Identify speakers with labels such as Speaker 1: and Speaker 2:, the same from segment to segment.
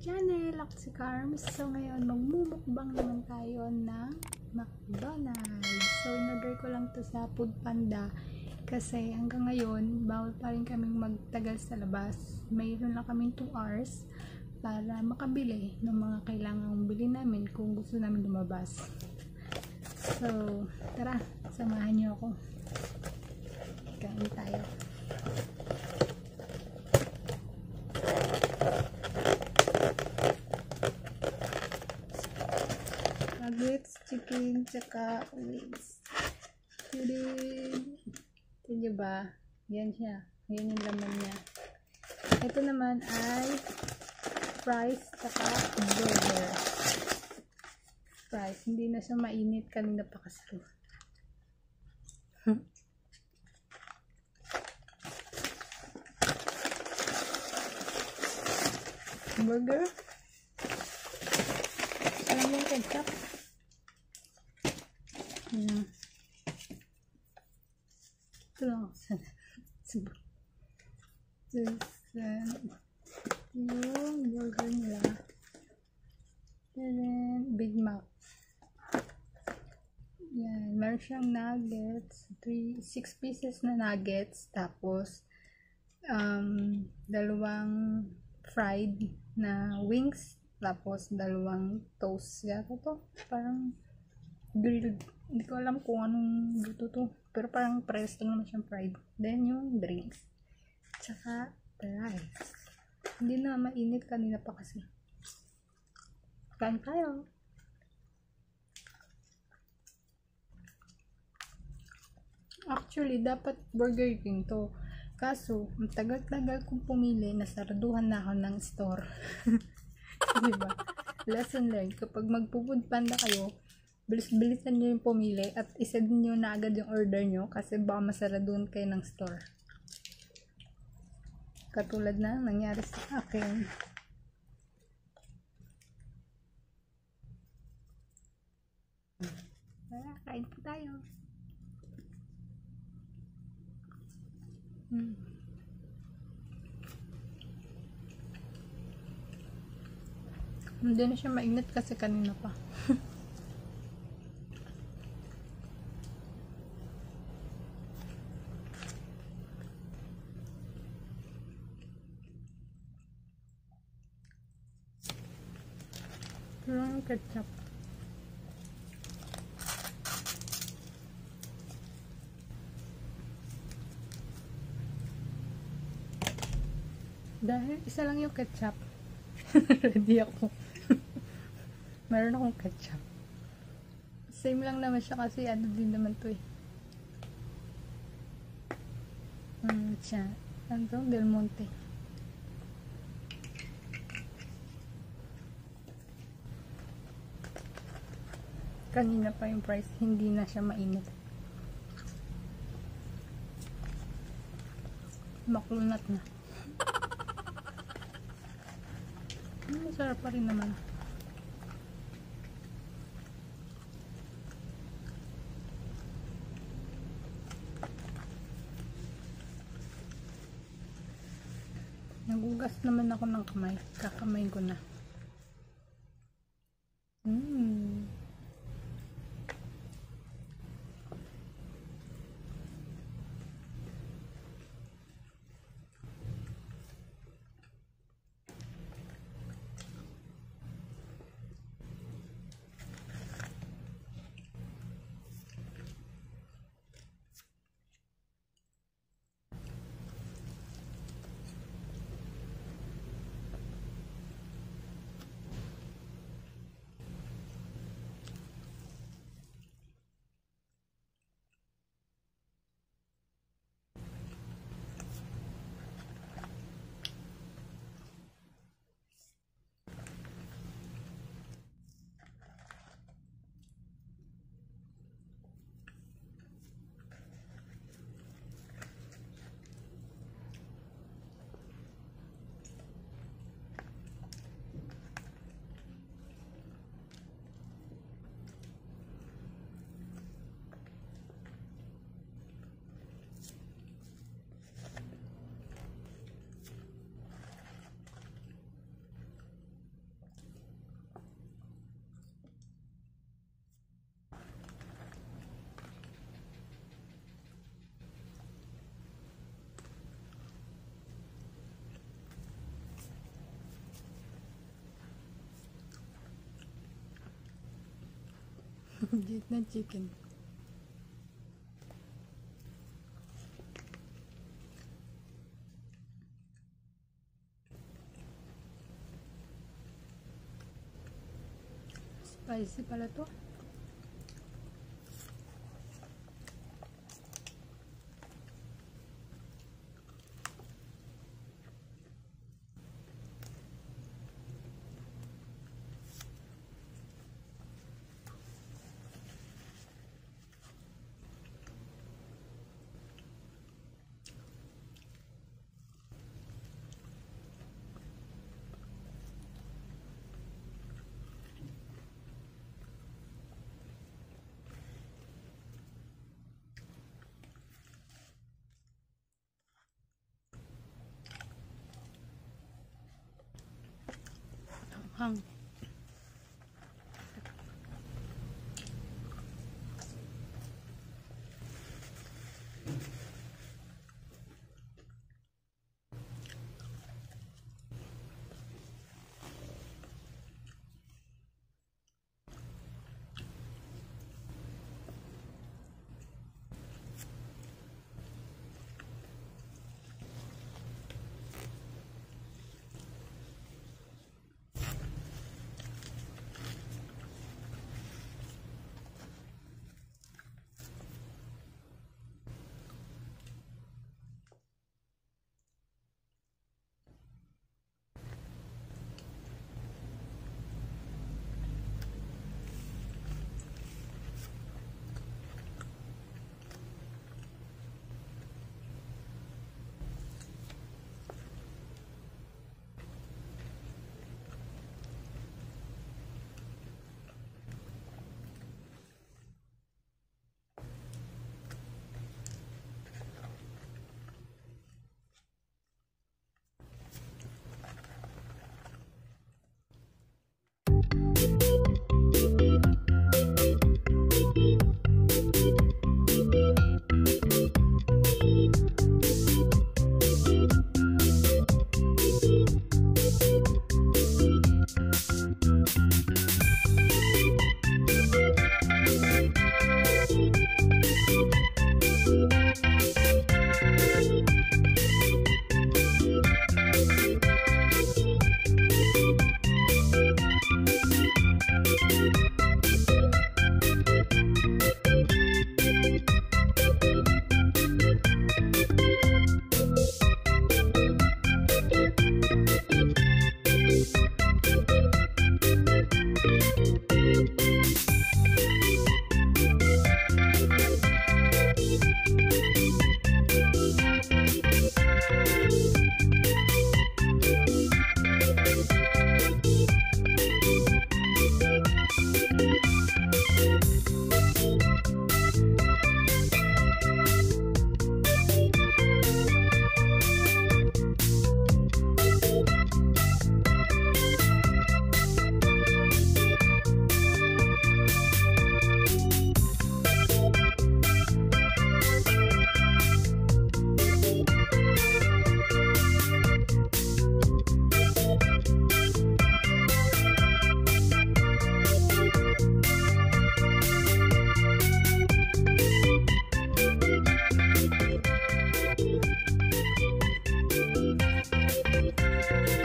Speaker 1: channel! Ako si Carms. So ngayon, magmumukbang naman tayo ng McDonald's. So in-order ko lang to sa Food Panda kasi hanggang ngayon, bawal pa rin kaming magtagal sa labas. Mayroon lang kaming 2 hours para makabili ng mga kailangang bilhin namin kung gusto namin lumabas. So, tara, samahan niyo ako. Kain tayo. nuggets, chicken, tsaka wings. Tudin. Ito ba? Yan siya. Yan yung laman niya. Ito naman ay fries, tsaka burger. Fries. Hindi na siya mainit. Kanina pa kasi. burger. Alam yung ketchup. Hmm. Ito lang. yung burger nila. And Big Mac. Yan. Meron siyang nuggets. 3, 6 pieces na nuggets. Tapos, um, dalawang fried na wings tapos, dalawang toast yata to. Parang grilled. Hindi ko alam kung anong luto to. Pero parang presto naman siyang fried. Then, yung drinks. Tsaka, rice. Hindi na mainit kanina pa kasi. Kain tayo. Actually, dapat Burger King to. Kaso, ang tagal-tagal kong pumili, nasarduhan na ako ng store. diba? Lesson learned. Kapag magpupud panda kayo, bilis-bilisan nyo yung pumili at isend nyo na agad yung order nyo kasi baka masaraduhan kayo ng store. Katulad na nangyari sa akin. Tara, kain po tayo. Hmm. Hindi na siya mainit kasi kanina pa. Yung ketchup. Dahil isa lang yung ketchup. Ready ako. Meron akong ketchup. Same lang naman siya kasi ano din naman to eh. Hmm, siya. Ano? Del Monte. Kanina pa yung price, hindi na siya mainit. Makulunat na. Masarap pa rin naman. Nagugas naman ako ng kamay. Kakamay ko na. Legit na chicken. Spicy pala to. Hung.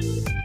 Speaker 2: you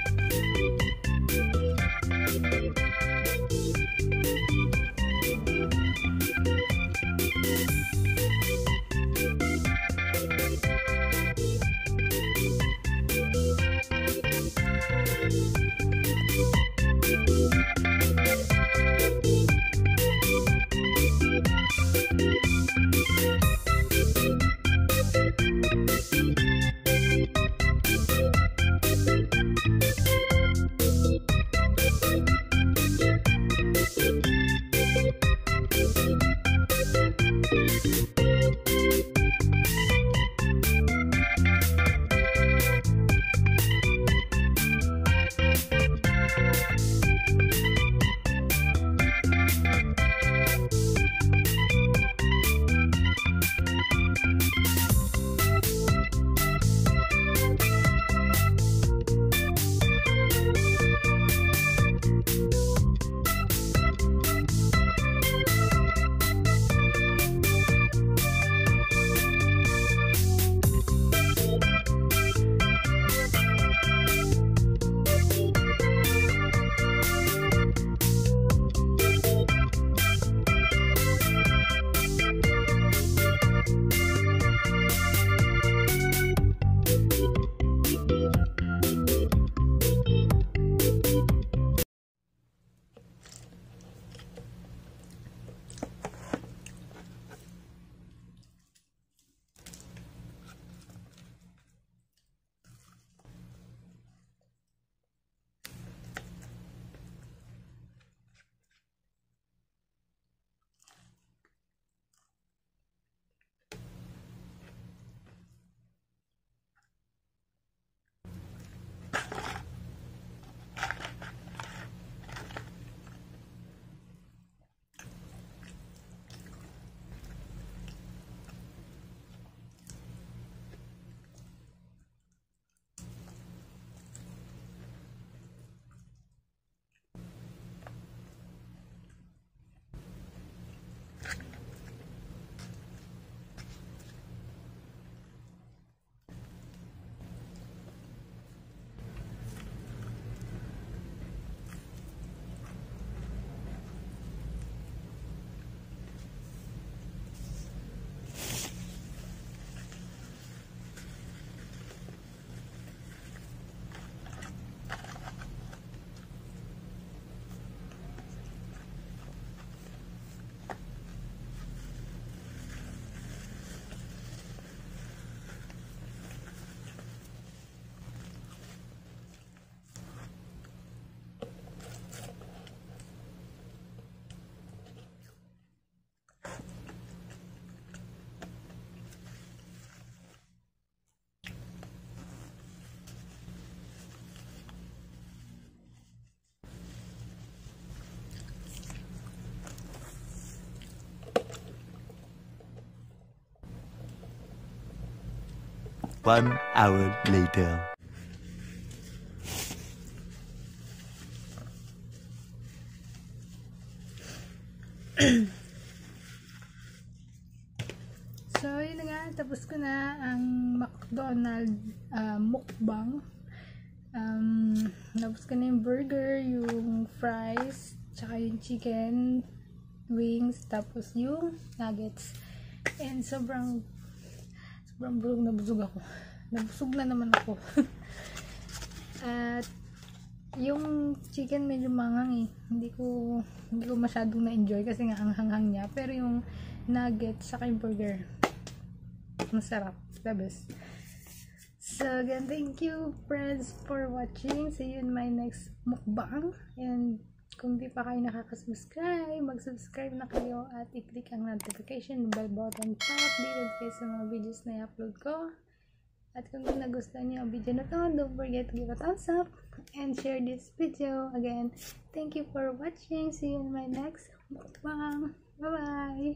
Speaker 2: One hour later.
Speaker 1: So, yun na nga. Tapos ko na ang McDonald ah, mukbang. Um, tapos ko na yung burger, yung fries, tsaka yung chicken wings, tapos yung nuggets. And sobrang sobrang bulog na busog ako. Nabusog na naman ako. At yung chicken medyo mangang eh. Hindi ko hindi ko masyadong na-enjoy kasi nga ang hanghang niya. Pero yung nuggets saka yung burger masarap. The best. So, again, thank you, friends, for watching. See you in my next mukbang. And kung di pa kayo nakaka-subscribe, mag-subscribe na kayo at i-click ang notification bell button para updated kayo sa mga videos na i-upload ko. At kung nagustuhan niyo ang video na to, don't forget to give a thumbs up and share this video. Again, thank you for watching. See you in my next mukbang. Bye-bye!